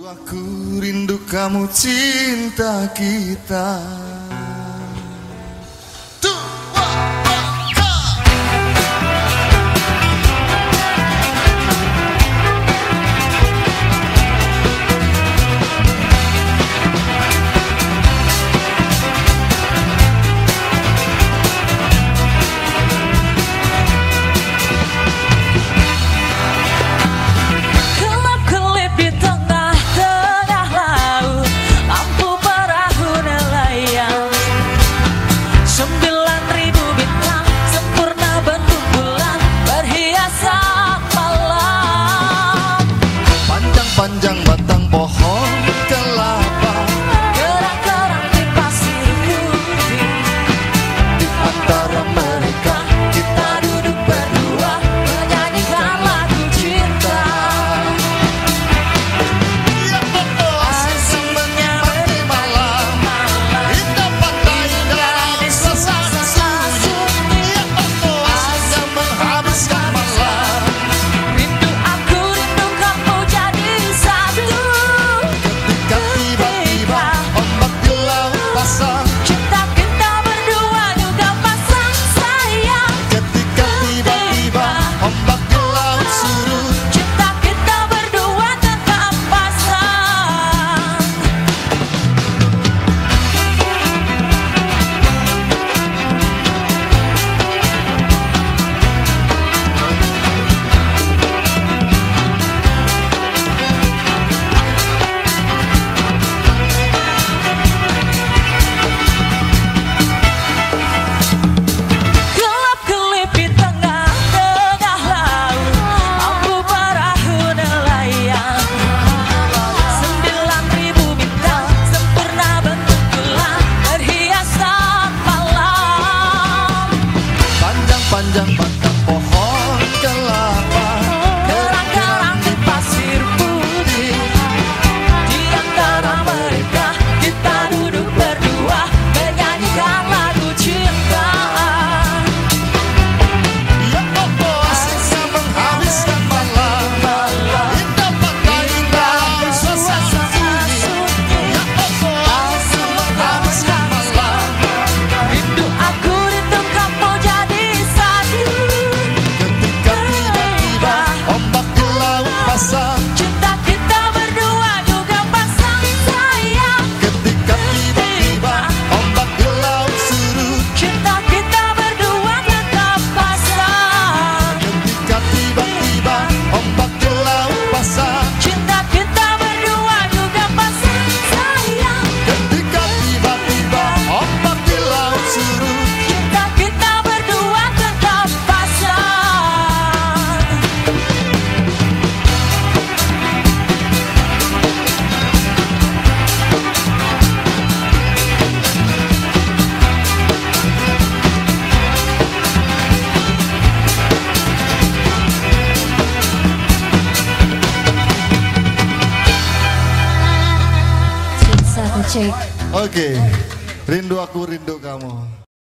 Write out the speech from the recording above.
Aku rindu kamu cinta kita. London Oke, okay. rindu aku rindu kamu.